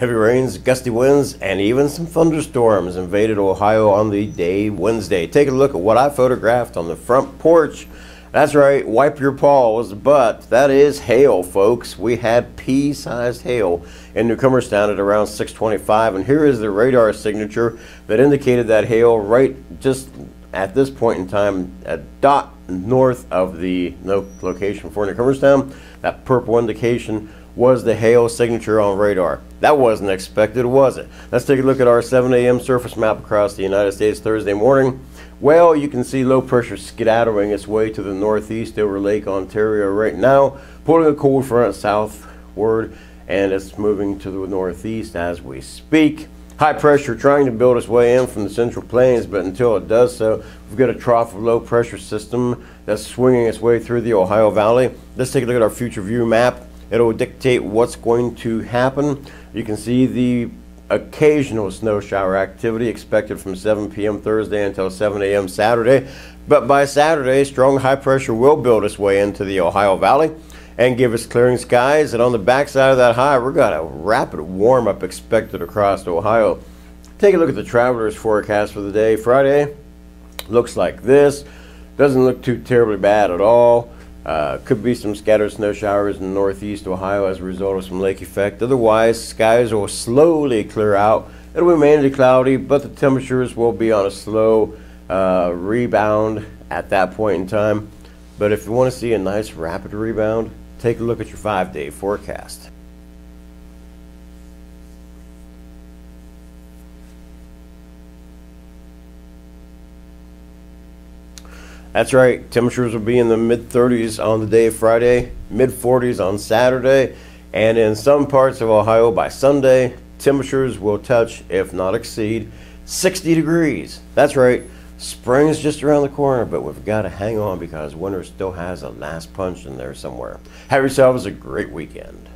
Heavy rains, gusty winds, and even some thunderstorms invaded Ohio on the day Wednesday. Take a look at what I photographed on the front porch. That's right, wipe your paws, but that is hail, folks. We had pea-sized hail in Newcomerstown at around 625, and here is the radar signature that indicated that hail right just at this point in time, a dot north of the location for Newcomerstown. That purple indication was the hail signature on radar. That wasn't expected, was it? Let's take a look at our 7 a.m. surface map across the United States Thursday morning. Well, you can see low pressure skedaddling its way to the northeast over Lake Ontario right now, pulling a cold front southward, and it's moving to the northeast as we speak. High pressure trying to build its way in from the central plains, but until it does so, we've got a trough of low pressure system that's swinging its way through the Ohio Valley. Let's take a look at our future view map. It'll dictate what's going to happen. You can see the occasional snow shower activity expected from 7 p.m. Thursday until 7 a.m. Saturday. But by Saturday, strong high pressure will build its way into the Ohio Valley and give us clearing skies. And on the backside of that high, we've got a rapid warm up expected across Ohio. Take a look at the traveler's forecast for the day. Friday looks like this. Doesn't look too terribly bad at all. Uh, could be some scattered snow showers in northeast Ohio as a result of some lake effect. Otherwise, skies will slowly clear out. It'll remain cloudy, but the temperatures will be on a slow uh, rebound at that point in time. But if you want to see a nice rapid rebound, take a look at your five day forecast. That's right. Temperatures will be in the mid 30s on the day of Friday, mid 40s on Saturday, and in some parts of Ohio by Sunday, temperatures will touch, if not exceed, 60 degrees. That's right. Spring is just around the corner, but we've got to hang on because winter still has a last punch in there somewhere. Have yourselves a great weekend.